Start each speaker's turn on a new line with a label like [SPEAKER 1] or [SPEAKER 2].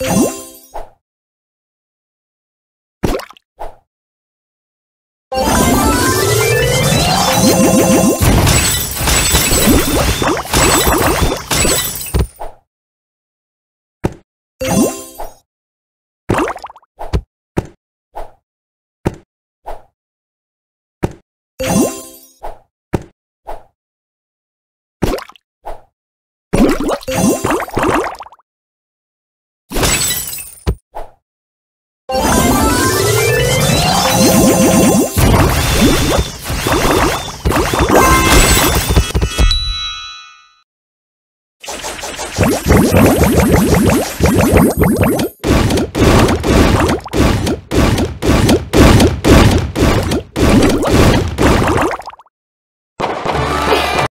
[SPEAKER 1] you フフフフ。